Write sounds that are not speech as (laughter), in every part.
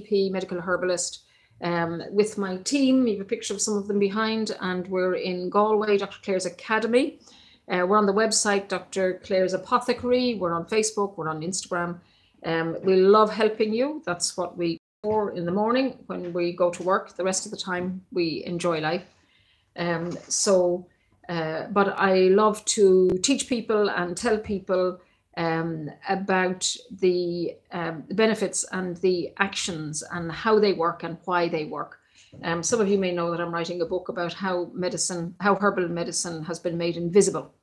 GP, medical herbalist, um, with my team. You have a picture of some of them behind, and we're in Galway, Dr. Clare's Academy. Uh, we're on the website, Dr. Clare's Apothecary. We're on Facebook, we're on Instagram. Um, we love helping you. That's what we for in the morning when we go to work. The rest of the time, we enjoy life. Um, so, uh, but I love to teach people and tell people um, about the, um, the benefits and the actions and how they work and why they work. Um, some of you may know that I'm writing a book about how medicine, how herbal medicine has been made invisible.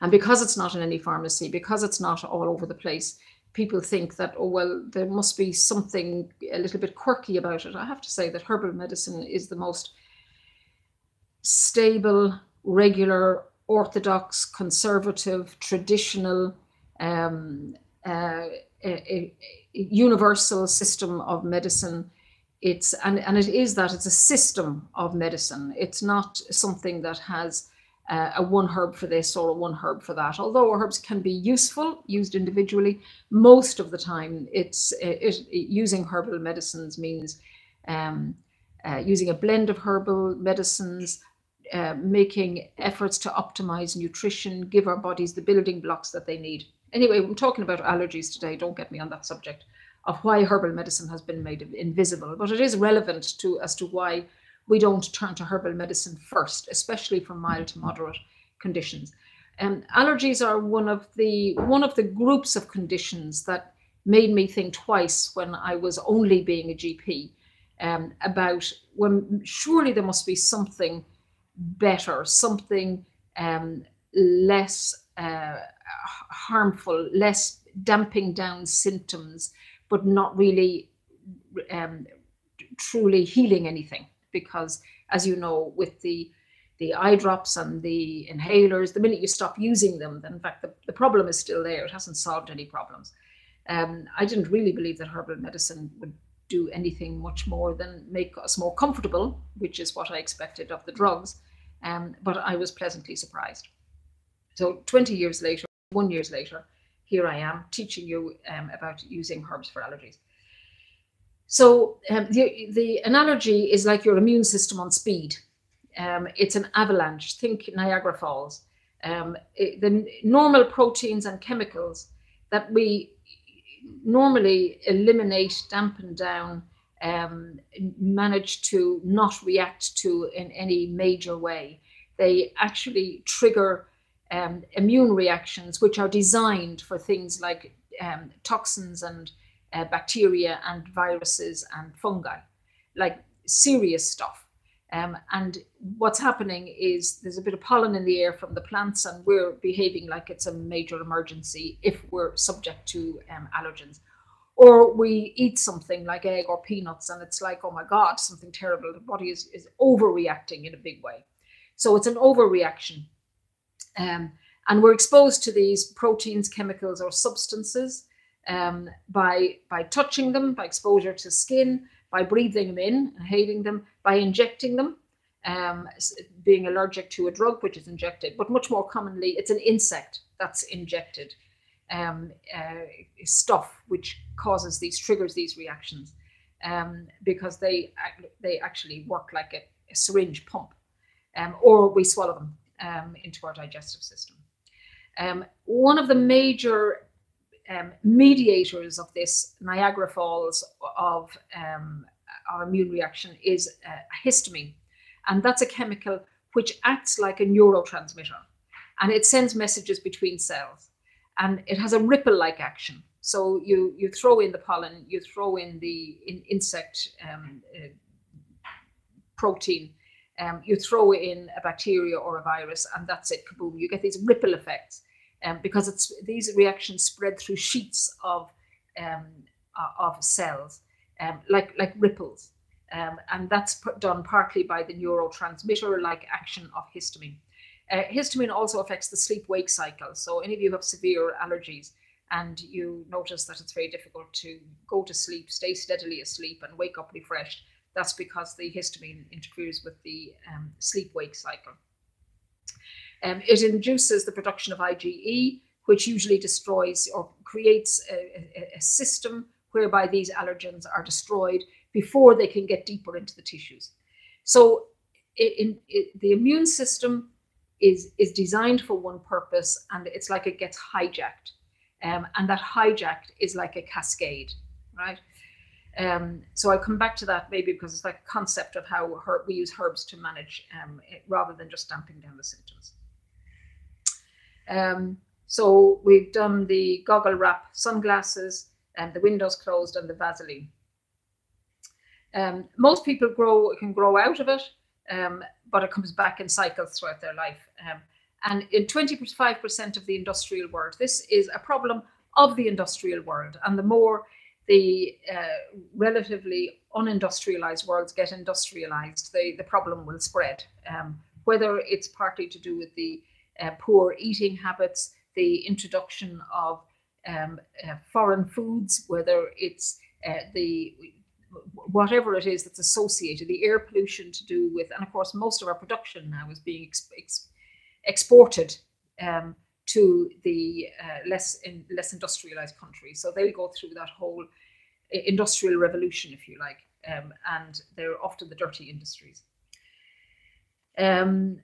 And because it's not in any pharmacy, because it's not all over the place, people think that, oh, well, there must be something a little bit quirky about it. I have to say that herbal medicine is the most stable, regular, orthodox, conservative, traditional, um, uh, a, a universal system of medicine. It's and, and it is that it's a system of medicine. It's not something that has uh, a one herb for this or a one herb for that. Although herbs can be useful used individually, most of the time it's it, it, using herbal medicines means um, uh, using a blend of herbal medicines, uh, making efforts to optimize nutrition, give our bodies the building blocks that they need. Anyway, I'm talking about allergies today. Don't get me on that subject of why herbal medicine has been made invisible, but it is relevant to as to why we don't turn to herbal medicine first, especially for mild to moderate conditions. Um, allergies are one of the one of the groups of conditions that made me think twice when I was only being a GP um, about when surely there must be something better, something um, less uh, harmful, less damping down symptoms, but not really um, truly healing anything. Because, as you know, with the the eye drops and the inhalers, the minute you stop using them, then in fact the, the problem is still there. It hasn't solved any problems. Um, I didn't really believe that herbal medicine would do anything much more than make us more comfortable, which is what I expected of the drugs. Um, but I was pleasantly surprised. So 20 years later, one years later, here I am teaching you um, about using herbs for allergies. So um, the, the analogy is like your immune system on speed. Um, it's an avalanche. Think Niagara Falls. Um, it, the normal proteins and chemicals that we normally eliminate, dampen down, um, manage to not react to in any major way. They actually trigger um, immune reactions, which are designed for things like um, toxins and uh, bacteria and viruses and fungi, like serious stuff. Um, and what's happening is there's a bit of pollen in the air from the plants, and we're behaving like it's a major emergency if we're subject to um, allergens or we eat something like egg or peanuts and it's like oh my god something terrible. The body is, is overreacting in a big way. So it's an overreaction. Um, and we're exposed to these proteins chemicals or substances um, by by touching them by exposure to skin by breathing them in inhaling them by injecting them um, being allergic to a drug which is injected but much more commonly it's an insect that's injected um, uh, stuff which causes these triggers these reactions um, because they they actually work like a, a syringe pump um, or we swallow them um, into our digestive system. Um, one of the major um, mediators of this Niagara Falls of our immune reaction is uh, histamine. And that's a chemical which acts like a neurotransmitter. And it sends messages between cells and it has a ripple like action. So you you throw in the pollen, you throw in the in insect um, uh, protein, um, you throw in a bacteria or a virus, and that's it. Kaboom! You get these ripple effects, um, because it's these reactions spread through sheets of um, uh, of cells, um, like like ripples, um, and that's done partly by the neurotransmitter-like action of histamine. Uh, histamine also affects the sleep wake cycle. So, any of you have severe allergies and you notice that it's very difficult to go to sleep, stay steadily asleep, and wake up refreshed, that's because the histamine interferes with the um, sleep wake cycle. Um, it induces the production of IgE, which usually destroys or creates a, a, a system whereby these allergens are destroyed before they can get deeper into the tissues. So in, in, the immune system is, is designed for one purpose and it's like it gets hijacked. Um, and that hijacked is like a cascade, right? Um, so I'll come back to that maybe because it's like a concept of how herb, we use herbs to manage um, it, rather than just damping down the symptoms. Um, so we've done the goggle wrap sunglasses and the windows closed and the Vaseline. Um, most people grow can grow out of it, um, but it comes back in cycles throughout their life. Um, and in 25% of the industrial world, this is a problem of the industrial world. And the more the uh, relatively unindustrialized worlds get industrialized, the, the problem will spread. Um, whether it's partly to do with the uh, poor eating habits, the introduction of um, uh, foreign foods, whether it's uh, the whatever it is that's associated, the air pollution to do with, and of course, most of our production now is being ex ex exported um, to the uh, less in less industrialized countries. So they'll go through that whole industrial revolution, if you like, um, and they're often the dirty industries. Um,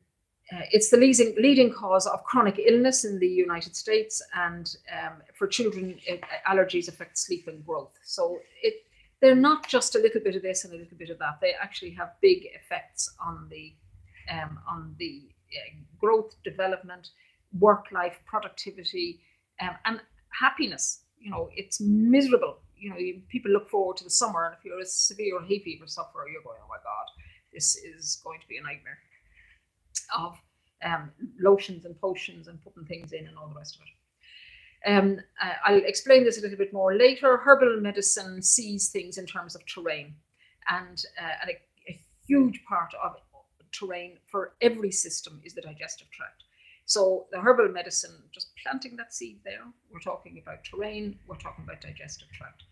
uh, it's the leading, leading cause of chronic illness in the United States, and um, for children, it, allergies affect sleep and growth. So it, they're not just a little bit of this and a little bit of that. They actually have big effects on the um, on the uh, growth, development, work life, productivity, um, and happiness. You know, it's miserable. You know, you, people look forward to the summer, and if you're a severe hay fever sufferer, you're going, "Oh my God, this is going to be a nightmare." of um, lotions and potions and putting things in and all the rest of it. Um, I'll explain this a little bit more later. Herbal medicine sees things in terms of terrain, and, uh, and a, a, huge part of terrain for every system is the digestive tract. So the herbal medicine, just planting that seed there, we're talking about terrain, we're talking about digestive tract.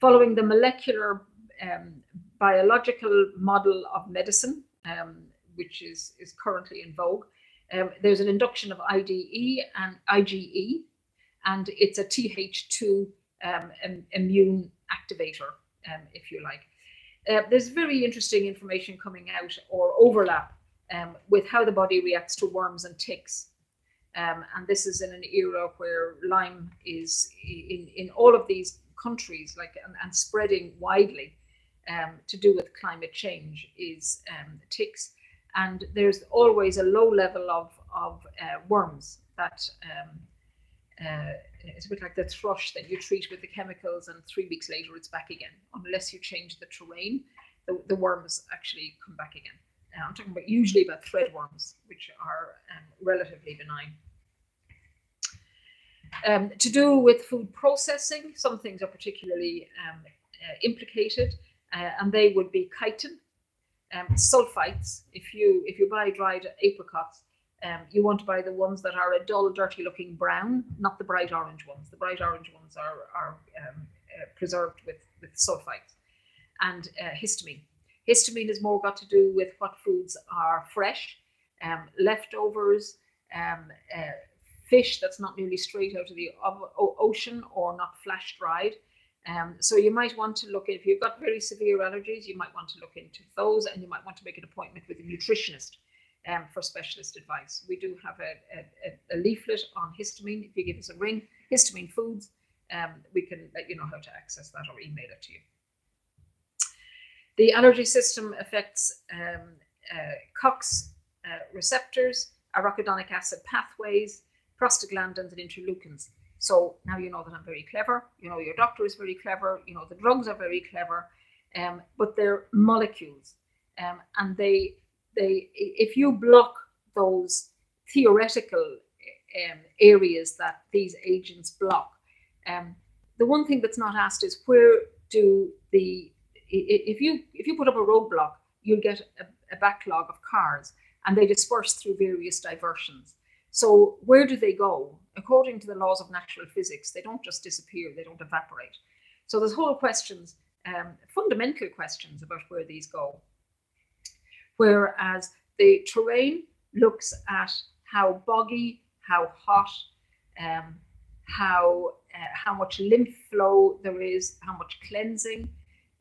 Following the molecular um, biological model of medicine, um, which is, is currently in vogue. Um, there's an induction of IDE and IgE, and it's a Th2 um, immune activator, um, if you like. Uh, there's very interesting information coming out or overlap um, with how the body reacts to worms and ticks. Um, and this is in an era where Lyme is in, in all of these countries, like and, and spreading widely um, to do with climate change, is ticks and there's always a low level of, of uh, worms that um, uh, it's a bit like the thrush that you treat with the chemicals and three weeks later it's back again. Unless you change the terrain the, the worms actually come back again. I'm talking about usually about thread worms which are um, relatively benign. Um, to do with food processing some things are particularly um, uh, implicated uh, and they would be chitin um, sulfites, if you if you buy dried apricots, um, you want to buy the ones that are a dull, dirty-looking brown, not the bright orange ones. The bright orange ones are are um, uh, preserved with with sulfites and uh, histamine. Histamine has more got to do with what foods are fresh, um, leftovers, um, uh, fish that's not nearly straight out of the ocean or not flash dried. Um, so you might want to look if you've got very severe allergies, you might want to look into those, and you might want to make an appointment with a nutritionist um, for specialist advice. We do have a, a, a, leaflet on histamine. If you give us a ring, histamine foods, um, we can let you know how to access that or email it to you. The allergy system affects um, uh, COX uh, receptors, arachidonic acid pathways, prostaglandins, and interleukins. So now you know that I'm very clever. You know your doctor is very clever. You know the drugs are very clever, um, but they're molecules, um, and they they if you block those theoretical um, areas that these agents block, um, the one thing that's not asked is where do the if you if you put up a roadblock, you'll get a, a backlog of cars, and they disperse through various diversions. So where do they go? According to the laws of natural physics, they don't just disappear, they don't evaporate. So there's whole questions, um, fundamental questions about where these go. Whereas the terrain looks at how boggy, how hot, um, how uh, how much lymph flow there is, how much cleansing,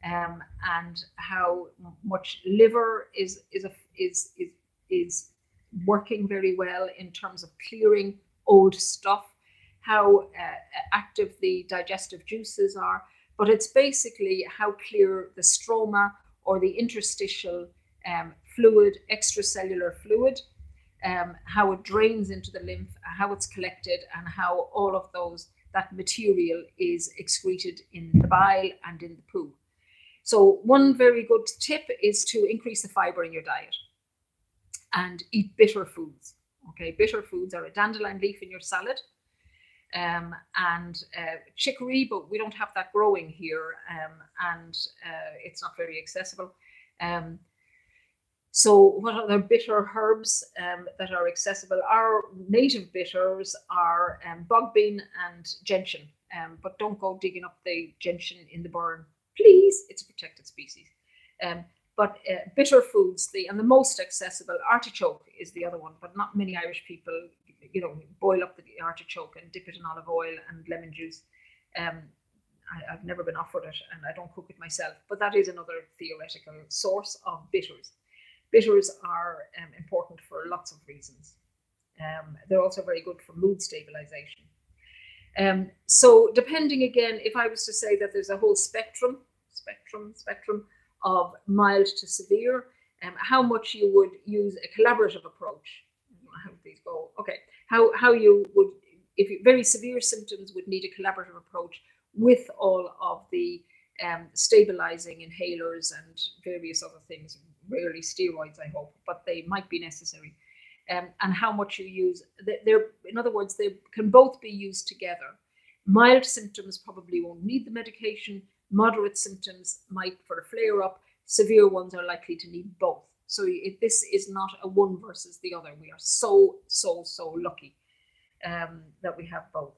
um, and how much liver is is a, is is is working very well in terms of clearing old stuff, how uh, active the digestive juices are. But it's basically how clear the stroma or the interstitial um, fluid, extracellular fluid, um, how it drains into the lymph, how it's collected, and how all of those that material is excreted in the bile and in the poo. So one very good tip is to increase the fiber in your diet and eat bitter foods. Okay, bitter foods are a dandelion leaf in your salad um, and uh, chicory, but we don't have that growing here um, and uh, it's not very accessible. Um, so, what other bitter herbs um, that are accessible? Our native bitters are um, bog bean and gentian, um, but don't go digging up the gentian in the Burren, please. It's a protected species. Um, but uh, bitter foods, the and the most accessible artichoke is the other one, but not many Irish people, you know, boil up the artichoke and dip it in olive oil and lemon juice. Um, I, have never been offered it, and I don't cook it myself. But that is another theoretical source of bitters. Bitters are um, important for lots of reasons. Um, they're also very good for mood stabilization. Um, so depending again, if I was to say that there's a whole spectrum, spectrum, spectrum of mild to severe, um, how much you would use a collaborative approach. How these go? Okay, how how you would if you, very severe symptoms would need a collaborative approach with all of the um, stabilizing inhalers and various other things rarely steroids, I hope, but they might be necessary. Um, and how much you use. They're, in other words, they can both be used together. Mild symptoms probably won't need the medication. Moderate symptoms might for a flare up. Severe ones are likely to need both. So it, this is not a one versus the other. We are so, so, so lucky um, that we have both.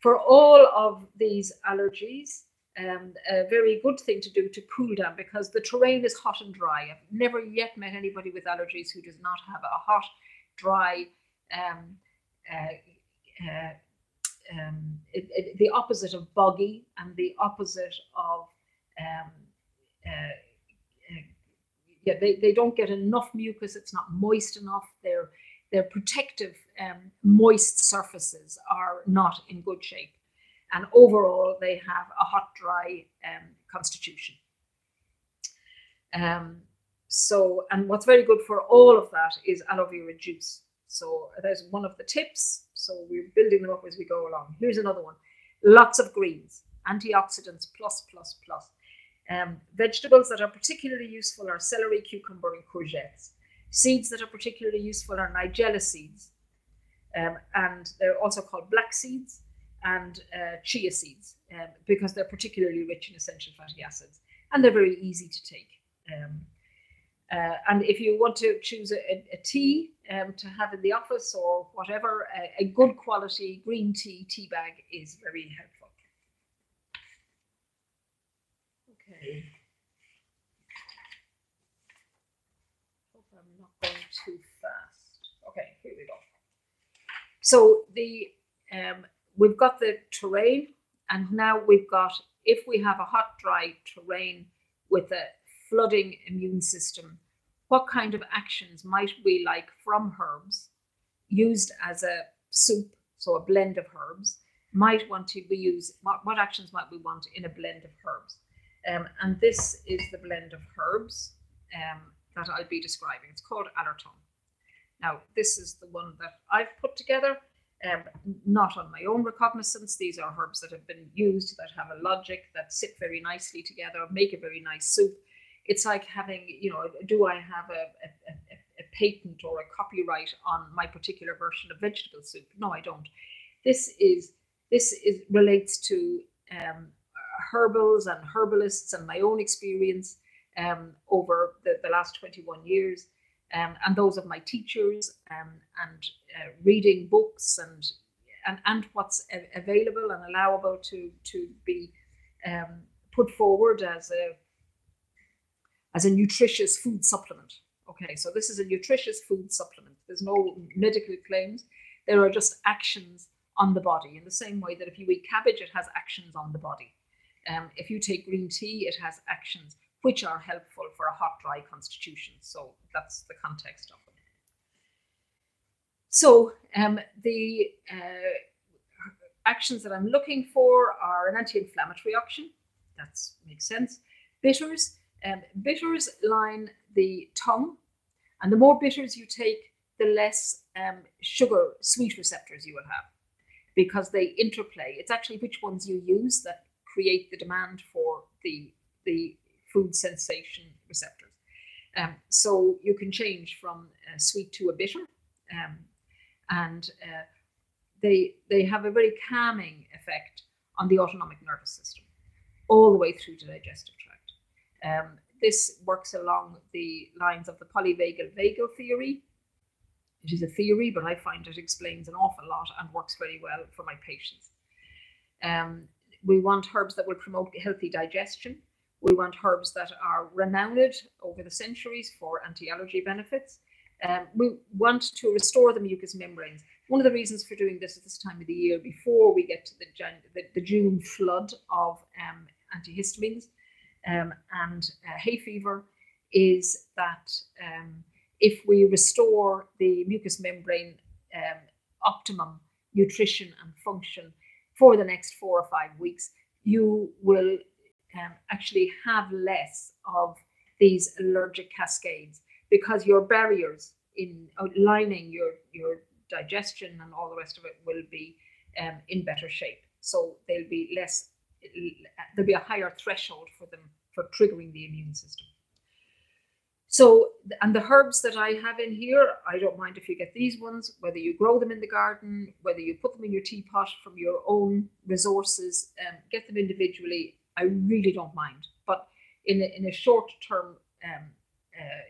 For all of these allergies, um, a very good thing to do to cool down because the terrain is hot and dry. I've never yet met anybody with allergies who does not have a hot, dry, um, uh, uh, um, it, it, the opposite of boggy and the opposite of um, uh, uh, yeah, they, they don't get enough mucus. It's not moist enough. Their their protective um, moist surfaces are not in good shape and overall they have a hot, dry um, constitution. Um, so, and what's very good for all of that is aloe vera juice. So there's one of the tips. So we're building them up as we go along. Here's another one. Lots of greens, antioxidants plus, plus, plus. Um, vegetables that are particularly useful are celery, cucumber, and courgettes. Seeds that are particularly useful are nigella seeds. Um, and they're also called black seeds and uh, chia seeds um, because they're particularly rich in essential fatty acids and they're very easy to take. Um, uh, and if you want to choose a, a tea um, to have in the office or whatever, a, a, good quality green tea tea bag is very helpful. Okay. Hope I'm not going too fast. Okay, here we go. So the um, we've got the terrain, and now we've got, if we have a hot, dry terrain with a flooding immune system, what kind of actions might we like from herbs used as a soup, so a blend of herbs, might want to be used, what, what actions might we want in a blend of herbs? Um, and this is the blend of herbs um, that I'll be describing. It's called Allertone. Now, this is the one that I've put together um, not on my own recognizance. These are herbs that have been used, that have a logic, that sit very nicely together, make a very nice soup. It's like having, you know, do I have a, a, a, a patent or a copyright on my particular version of vegetable soup? No, I don't. This is this is relates to um, herbals and herbalists and my own experience um, over the, the last 21 years um, and those of my teachers um, and uh, reading books and and, and what's available and allowable to to be um, put forward as a as a nutritious food supplement. Okay, so this is a nutritious food supplement. There's no medical claims. There are just actions on the body in the same way that if you eat cabbage, it has actions on the body. Um, if you take green tea, it has actions which are helpful for a hot, dry constitution. So that's the context of them. So um, the uh, actions that I'm looking for are an anti-inflammatory action. That makes sense. Bitters. Um, bitters line the tongue, and the more bitters you take, the less um, sugar sweet receptors you will have because they interplay. It's actually which ones you use that create the demand for the the food sensation receptors. Um, so you can change from sweet to a bitter, um, and uh, they they have a very calming effect on the autonomic nervous system, all the way through to digestive tract. Um, this works along the lines of the polyvagal vagal theory, it is a theory, but I find it explains an awful lot and works very well for my patients. Um, we want herbs that will promote healthy digestion. We want herbs that are renowned over the centuries for anti-allergy benefits. Um, we want to restore the mucous membranes. One of the reasons for doing this at this time of the year, before we get to the, the, the June flood of um, antihistamines um, and uh, hay fever, is that um, if we restore the mucous membrane um, optimum nutrition and function for the next four or five weeks, you will um, actually have less of these allergic cascades because your barriers in lining your your digestion and all the rest of it will be um, in better shape. So they'll be less. There'll be a higher threshold for them for triggering the immune system. So, and the herbs that I have in here, I don't mind if you get these ones, whether you grow them in the garden, whether you put them in your teapot from your own resources, um, get them individually. I really don't mind. But in a, in a short term um, uh,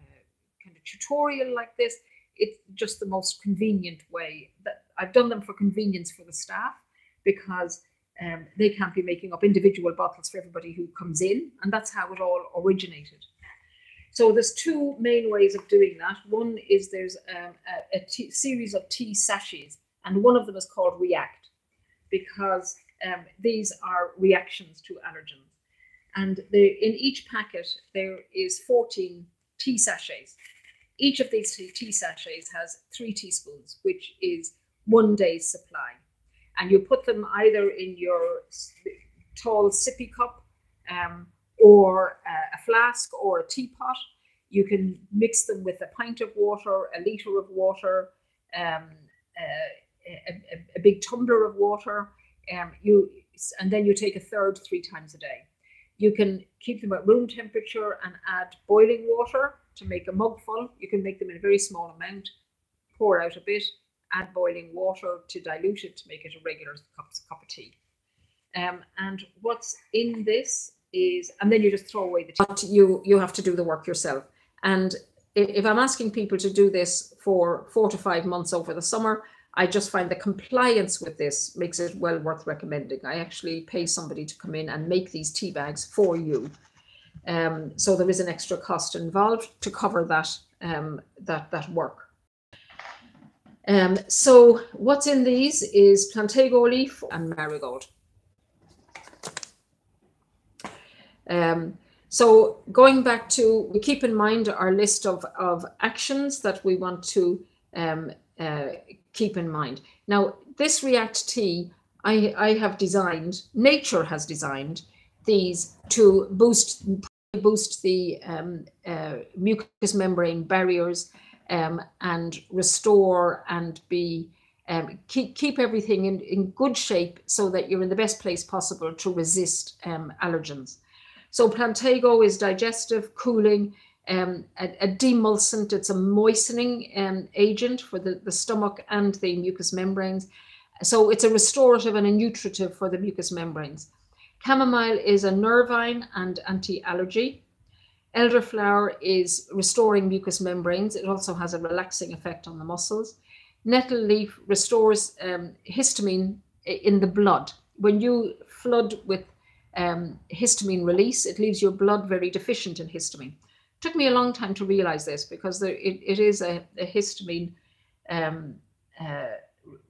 uh, kind of tutorial like this, it's just the most convenient way that I've done them for convenience for the staff because um, they can't be making up individual bottles for everybody who comes in. And that's how it all originated. So there's two main ways of doing that. One is there's um, a, series of tea sachets, and one of them is called React, because um, these are reactions to allergens. And in each packet, there is 14 tea sachets. Each of these tea sachets has three teaspoons, which is one day's supply. And you put them either in your tall sippy cup um, or a flask or a teapot. You can mix them with a pint of water, a litre of water, um, a, a, a, big tumbler of water. Um, you and then you take a third three times a day. You can keep them at room temperature and add boiling water to make a mug full. You can make them in a very small amount, pour out a bit, add boiling water to dilute it to make it a regular cup, cup of tea. Um, and what's in this is, and then you just throw away the tea. But you you have to do the work yourself. And if I'm asking people to do this for four to five months over the summer, I just find the compliance with this makes it well worth recommending. I actually pay somebody to come in and make these tea bags for you. Um, so there is an extra cost involved to cover that um, that that work. Um, so what's in these is plantago leaf and marigold. Um, so going back to, we keep in mind our list of, of actions that we want to um, uh, keep in mind. Now, this React Tea, I, I have designed, nature has designed these to boost boost the um, uh, mucous membrane barriers um, and restore and be um, keep keep everything in, in good shape so that you're in the best place possible to resist um, allergens. So Plantago is digestive, cooling, um, a, a, demulcent. It's a moistening um, agent for the, the stomach and the mucous membranes. So it's a restorative and a nutritive for the mucous membranes. Chamomile is a nervine and anti-allergy. Elderflower is restoring mucous membranes. It also has a relaxing effect on the muscles. Nettle leaf restores um, histamine in the blood. When you flood with um, histamine release. It leaves your blood very deficient in histamine. Took me a long time to realize this because there, it, it is a, a histamine um, uh,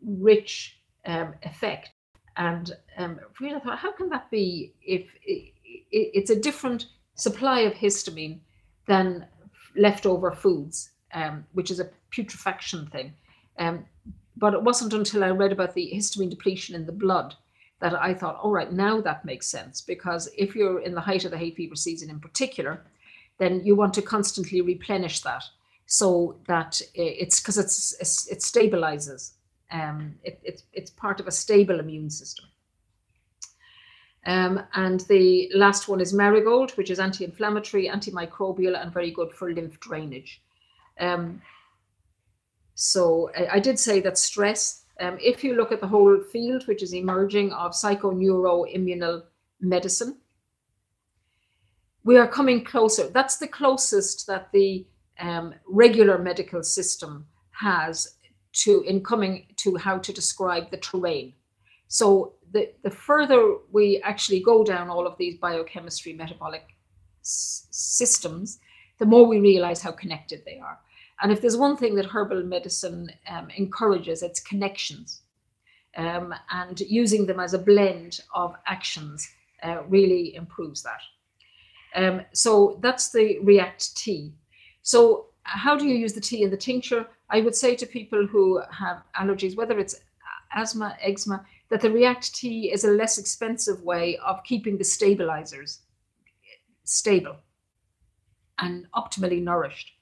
rich um, effect. And um, really thought, how can that be if it, it, it's a different supply of histamine than leftover foods, um, which is a putrefaction thing. Um, but it wasn't until I read about the histamine depletion in the blood that I thought, all right, now that makes sense. Because if you're in the height of the hay fever season in particular, then you want to constantly replenish that so that it's because it's, it's, it stabilizes. Um, it, it's, it's part of a stable immune system. Um, and the last one is marigold, which is anti-inflammatory, antimicrobial, and very good for lymph drainage. Um, so I, I, did say that stress, um, if you look at the whole field, which is emerging of psychoneuroimmunal medicine, we are coming closer. That's the closest that the um, regular medical system has to in coming to how to describe the terrain. So the, the further we actually go down all of these biochemistry metabolic systems, the more we realize how connected they are. And if there's one thing that herbal medicine um, encourages, it's connections. Um, and using them as a blend of actions uh, really improves that. Um, so that's the React tea. So how do you use the tea in the tincture? I would say to people who have allergies, whether it's asthma, eczema, that the React tea is a less expensive way of keeping the stabilizers stable and optimally nourished.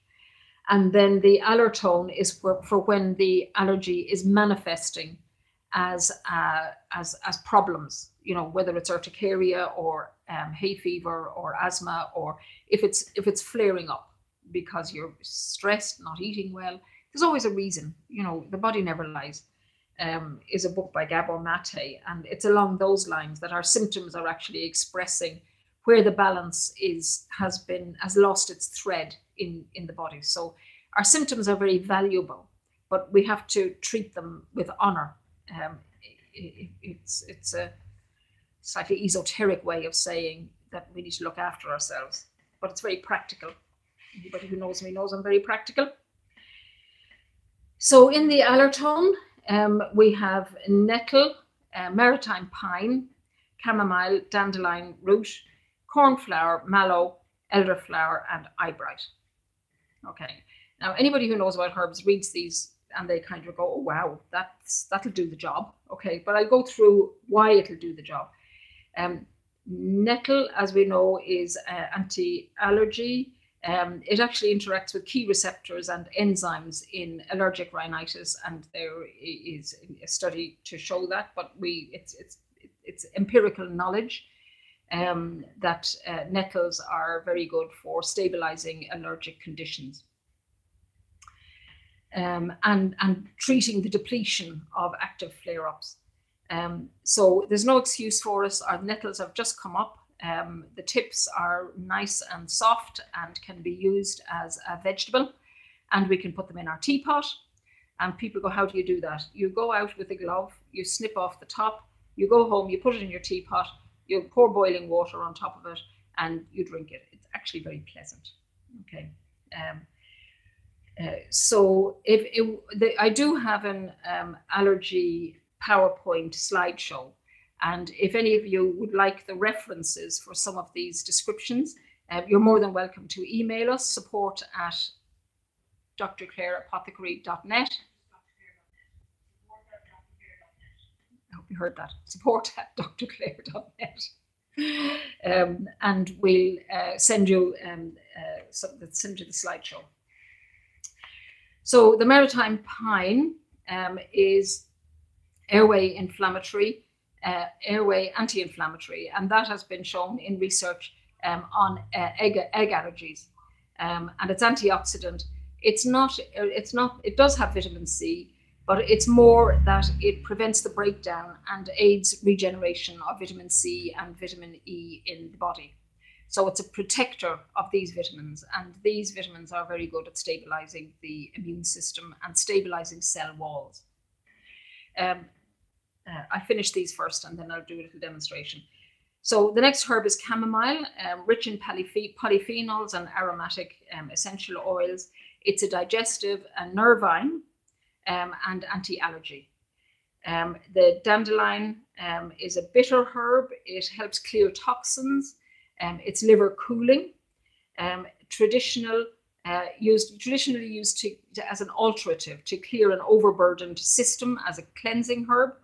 And then the Allertone is for, for when the allergy is manifesting as uh, as as problems, you know, whether it's urticaria or um, hay fever or asthma, or if it's if it's flaring up because you're stressed, not eating well. There's always a reason, you know. The body never lies um, is a book by Gabor Mate, and it's along those lines that our symptoms are actually expressing where the balance is has been has lost its thread in in the body. So our symptoms are very valuable, but we have to treat them with honor. Um, it, it's it's a slightly esoteric way of saying that we need to look after ourselves, but it's very practical. Anybody who knows me knows I'm very practical. So in the Allertone, um, we have nettle, uh, maritime pine, chamomile, dandelion root, cornflower, mallow, elderflower, and eyebright. Okay. Now, anybody who knows about herbs reads these and they kind of go, oh, wow, that's, that'll do the job. Okay. But I'll go through why it'll do the job. Um, nettle, as we know, is uh, anti-allergy, um, it actually interacts with key receptors and enzymes in allergic rhinitis, and there is a study to show that. But we, it's it's it's empirical knowledge um, that uh, nettles are very good for stabilizing allergic conditions. Um, and and treating the depletion of active flare-ups. Um, so there's no excuse for us. Our nettles have just come up. Um, the tips are nice and soft and can be used as a vegetable. And we can put them in our teapot. And people go, How do you do that? You go out with a glove, you snip off the top, you go home, you put it in your teapot, you pour boiling water on top of it, and you drink it. It's actually very pleasant. Okay. Um, uh, so if it, the, I do have an um, allergy PowerPoint slideshow and if any of you would like the references for some of these descriptions, uh, you're more than welcome to email us support at drclareapothecary.net. I hope you heard that. Support at drclare.net. Um, and we'll uh, send you um, uh, some, send you the slideshow. So the maritime pine um, is airway inflammatory uh, airway anti-inflammatory, and that has been shown in research um, on uh, egg, egg allergies. Um, and it's antioxidant. It's not. It's not. It does have vitamin C, but it's more that it prevents the breakdown and aids regeneration of vitamin C and vitamin E in the body. So it's a protector of these vitamins, and these vitamins are very good at stabilizing the immune system and stabilizing cell walls. Um, uh, I finish these first and then I'll do a little demonstration. So the next herb is chamomile, um, rich in polyphenols and aromatic um, essential oils. It's a digestive and nervine um, and anti-allergy. Um, the dandelion um, is a bitter herb. It helps clear toxins. Um, it's liver cooling. Traditional uh, used traditionally used to, to, as an alterative to clear an overburdened system as a cleansing herb,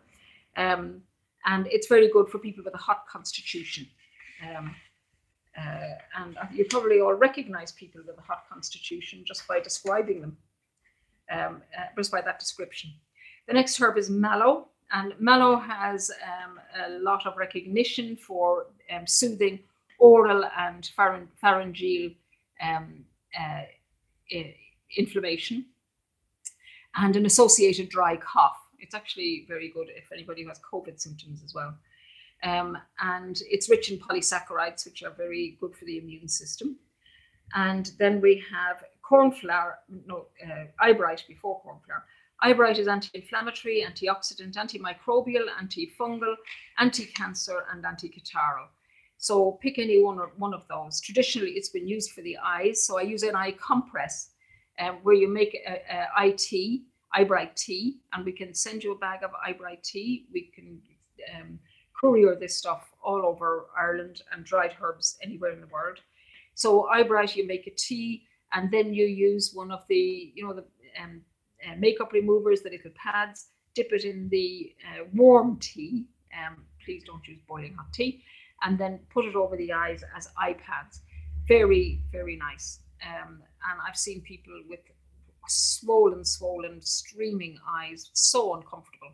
um, and it's very good for people with a hot constitution. Um, uh, and you probably all recognize people with a hot constitution just by describing them, um, uh, just by that description. The next herb is mallow, and mallow has um, a lot of recognition for um, soothing oral and pharyngeal um, uh, inflammation and an associated dry cough. It's actually very good if anybody who has COVID symptoms as well. Um, and it's rich in polysaccharides, which are very good for the immune system. And then we have cornflower, no, uh, eyebright before cornflower. Eyebright is anti-inflammatory, antioxidant, antimicrobial, antifungal, anti-cancer, and anti-catarrhal. So pick any one or one of those. Traditionally, it's been used for the eyes. So I use an eye compress um, where you make a, a tea, eyebright tea, and we can send you a bag of eyebright tea. We can um, courier this stuff all over Ireland and dried herbs anywhere in the world. So eyebright, you make a tea, and then you use one of the, you know, the um, uh, makeup removers, the little pads, dip it in the uh, warm tea. Um, please don't use boiling hot tea and then put it over the eyes as eye pads. Very, very nice. Um, and I've seen people with swollen, swollen, streaming eyes, so uncomfortable,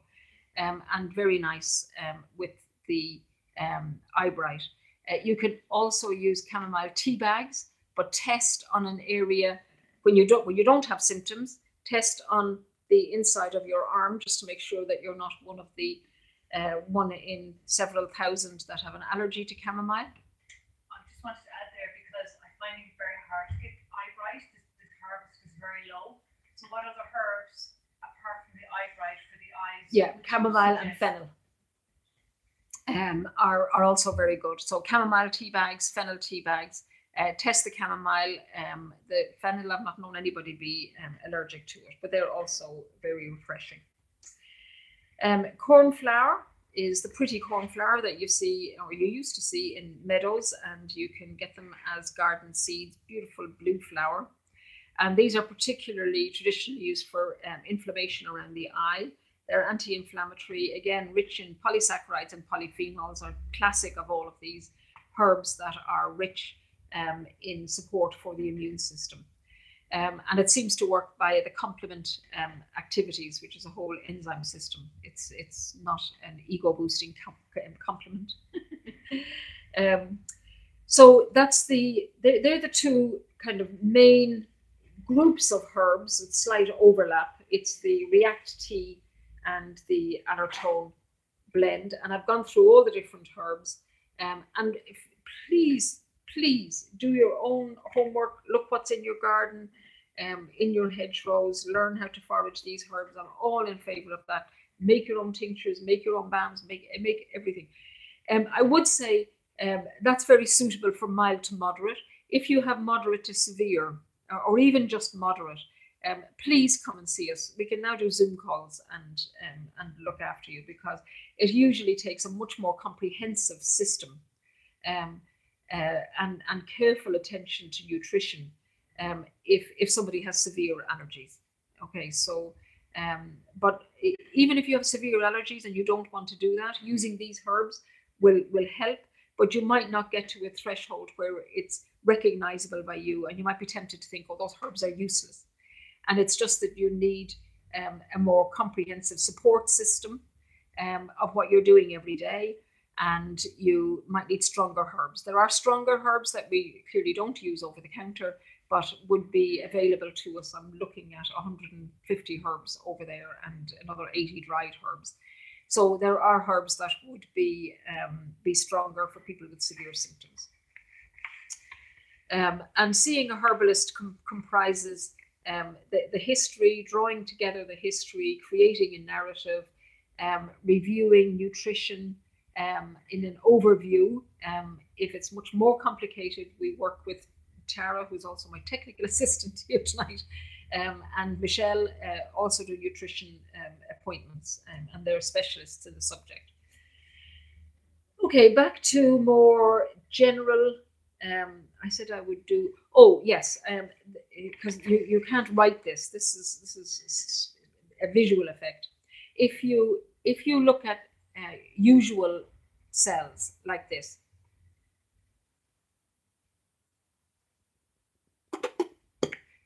um, and very nice um, with the um, eyebright. Uh, you could also use chamomile tea bags, but test on an area when you don't when you don't have symptoms. Test on the inside of your arm just to make sure that you're not one of the uh, one in several thousand that have an allergy to chamomile. I just wanted to add there because I find it very hard to get eyebright. This, this herb is very low. Other herbs apart from the eyebright for the eyes? Yeah, chamomile and fennel. Um, are, are also very good. So chamomile tea bags, fennel tea bags, uh, test the chamomile. Um, the fennel, I've not known anybody be um, allergic to it, but they're also very refreshing. Um, cornflower is the pretty cornflower that you see or you used to see in meadows, and you can get them as garden seeds, beautiful blue flower. And these are particularly traditionally used for um, inflammation around the eye. They're anti inflammatory, again, rich in polysaccharides and polyphenols, are classic of all of these herbs that are rich um, in support for the immune system. Um, and it seems to work by the complement um, activities, which is a whole enzyme system. It's it's not an ego boosting com- um, complement. (laughs) um, so that's the they're, they're, the two kind of main groups of herbs with slight overlap. It's the React tea and the Allertone blend, and I've gone through all the different herbs. Um, and if, please please do your own homework. Look what's in your garden, um, in your hedgerows. Learn how to forage these herbs. I'm all in favour of that. Make your own tinctures, make your own balms, make make everything. Um, I would say um, that's very suitable for mild to moderate. If you have moderate to severe, or, even just moderate, um, please come and see us. We can now do Zoom calls and um, and look after you because it usually takes a much more comprehensive system. Um, uh, and, and careful attention to nutrition um, if, if somebody has severe allergies. Okay, so, um, but even if you have severe allergies and you don't want to do that, using these herbs will, will help, but you might not get to a threshold where it's recognizable by you and you might be tempted to think, oh, those herbs are useless. And it's just that you need um, a more comprehensive support system um, of what you're doing every day and you might need stronger herbs. There are stronger herbs that we clearly don't use over the counter, but would be available to us. I'm looking at 150 herbs over there and another 80 dried herbs. So there are herbs that would be um, be stronger for people with severe symptoms. Um, and seeing a herbalist com- comprises um, the, the history, drawing together the history, creating a narrative, um, reviewing nutrition, um, in an overview. Um, if it's much more complicated, we work with Tara, who's also my technical (laughs) assistant here tonight, um, and Michelle, uh, also do nutrition appointments, and they're specialists in the subject. Okay, back to more general. Um, I said I would do. Oh yes, because um, you, you can't write this. This is this is a visual effect. If you if you look at uh, usual cells like this,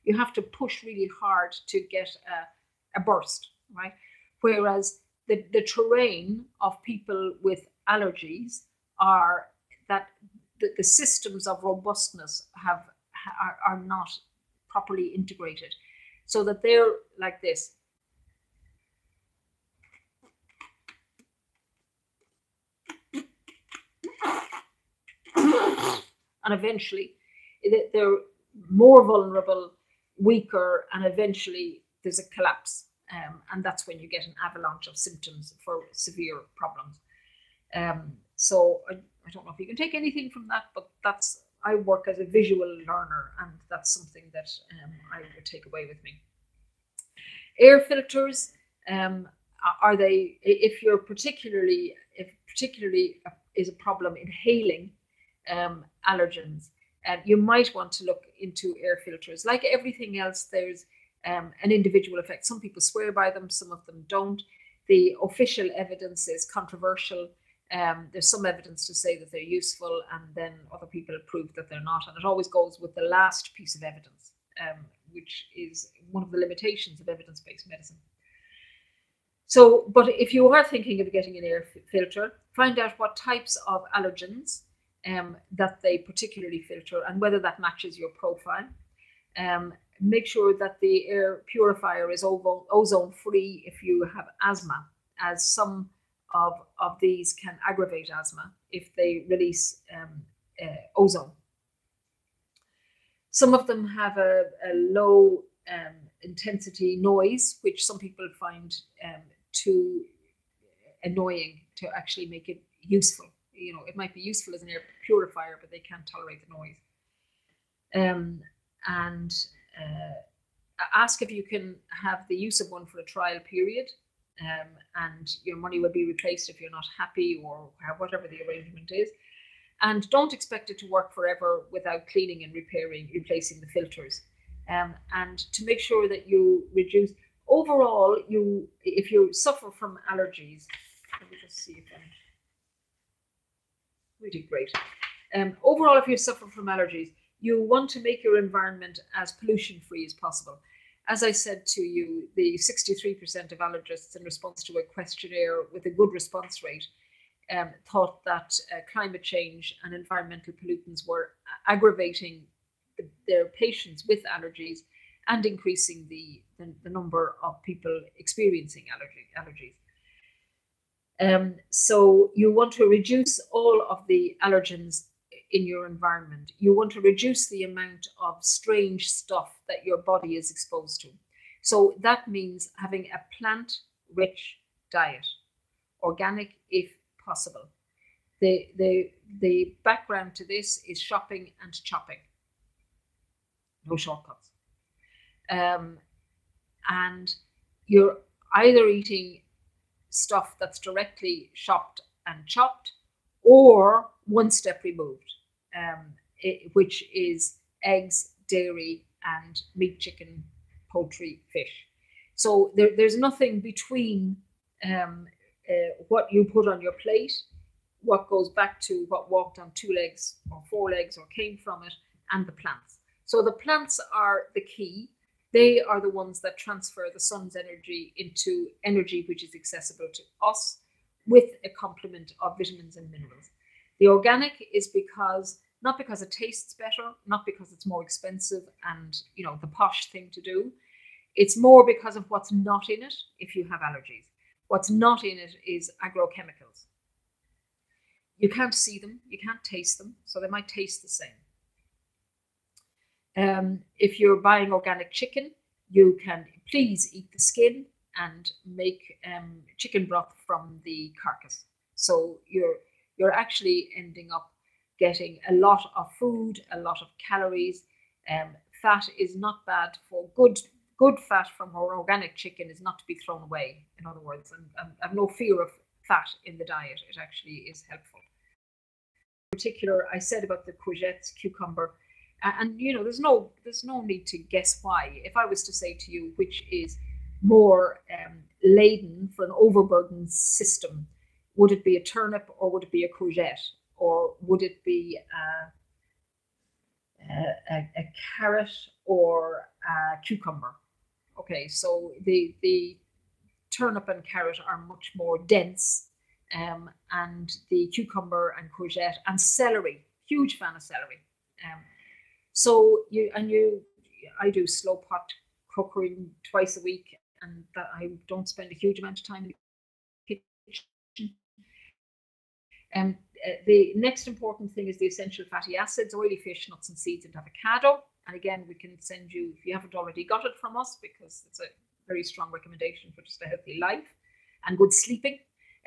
you have to push really hard to get a, a burst, right? Whereas the, the terrain of people with allergies are that the, the systems of robustness have are, are not properly integrated so that they're like this and eventually they're more vulnerable weaker, and eventually there's a collapse. Um, and that's when you get an avalanche of symptoms for severe problems. Um, so I, don't know if you can take anything from that, but that's I work as a visual learner, and that's something that um, I would take away with me. Air filters um, are they if you're particularly if particularly is a problem inhaling um, allergens um, you might want to look into air filters. Like everything else, there's um, an individual effect. Some people swear by them, some of them don't. The official evidence is controversial. Um, there's some evidence to say that they're useful, and then other people prove that they're not. And it always goes with the last piece of evidence, um, which is one of the limitations of evidence based medicine. So, but if you are thinking of getting an air filter, find out what types of allergens um, that they particularly filter and whether that matches your profile. Um, make sure that the air purifier is ozone free if you have asthma, as some of, of these can aggravate asthma if they release um, uh, ozone. Some of them have a, a low um, intensity noise, which some people find um, too annoying to actually make it useful you know, it might be useful as an air purifier, but they can't tolerate the noise. Um, and uh, ask if you can have the use of one for a trial period, um, and your money will be replaced if you're not happy or whatever the arrangement is. And don't expect it to work forever without cleaning and repairing, replacing the filters. Um, and to make sure that you reduce overall, you if you suffer from allergies, let me just see if I'm really great. Um, overall, if you suffer from allergies, you want to make your environment as pollution free as possible. As I said to you, the 63% of allergists in response to a questionnaire with a good response rate um, thought that uh, climate change and environmental pollutants were aggravating the, their patients with allergies and increasing the, the, the number of people experiencing allergy, allergies. Um, so you want to reduce all of the allergens in your environment. You want to reduce the amount of strange stuff that your body is exposed to. So that means having a plant rich diet, organic if possible. The, the, the background to this is shopping and chopping. No shortcuts. Um, and you're either eating stuff that's directly chopped and chopped, or one step removed, um, it, which is eggs, dairy, and meat, chicken, poultry, fish. So there, there's nothing between um, uh, what you put on your plate, what goes back to what walked on two legs or four legs or came from it, and the plants. So the plants are the key they are the ones that transfer the sun's energy into energy which is accessible to us with a complement of vitamins and minerals. The organic is because not because it tastes better, not because it's more expensive and you know the posh thing to do. It's more because of what's not in it if you have allergies. What's not in it is agrochemicals. You can't see them, you can't taste them, so they might taste the same. Um, if you're buying organic chicken, you can please eat the skin and make um, chicken broth from the carcass. So you're you're actually ending up getting a lot of food, a lot of calories. Um, fat is not bad for good good fat from our organic chicken is not to be thrown away. In other words, I have no fear of fat in the diet. It actually is helpful. In particular, I said about the courgettes, cucumber, and, and you know, there's no there's no need to guess why. If I was to say to you which is more um, laden for an overburdened system, would it be a turnip or would it be a courgette or would it be a, a, a carrot or a cucumber? Okay, so the the turnip and carrot are much more dense, um, and the cucumber and courgette and celery, huge fan of celery. Um, so you and you, I do slow pot cooking twice a week, and that I don't spend a huge amount of time in the Um, uh, the next important thing is the essential fatty acids, oily fish, nuts and seeds, and avocado. And again, we can send you, if you haven't already got it from us, because it's a very strong recommendation for just a healthy life and good sleeping,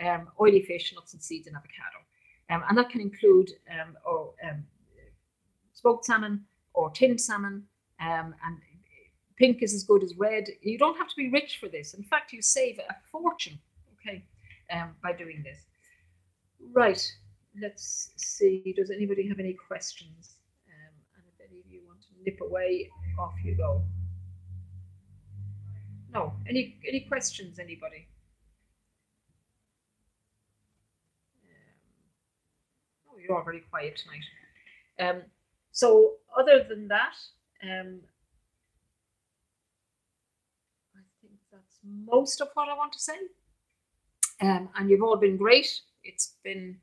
um, oily fish, nuts and seeds, and avocado. Um, and that can include um, or, um, smoked salmon or tinned salmon. Um, and pink is as good as red. You don't have to be rich for this. In fact, you save a fortune, okay, by doing this. Right, let's see. Does anybody have any questions? and if any of you want to nip away, off you go. No, any any questions, anybody? Um, oh, you're all very quiet tonight. Um, so other than that, um, I think that's most of what I want to say. Um, and you've all been great. It's been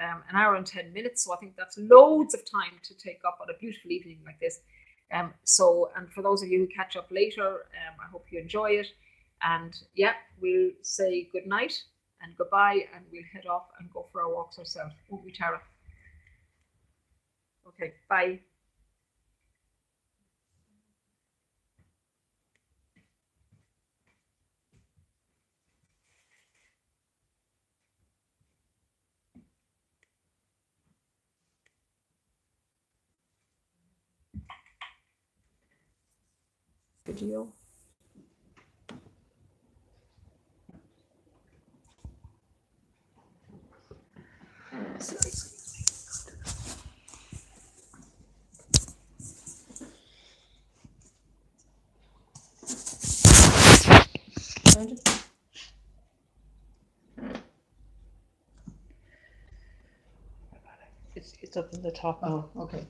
um, an hour and 10 minutes, so I think that's loads of time to take up on a beautiful evening like this. Um, so, and for those of you who catch up later, um, I hope you enjoy it. And yeah, we'll say good night and goodbye, and we'll head off and go for our walks ourselves, won't we, Tara? Okay, bye. Video. It's, it's up in the top. Oh, okay.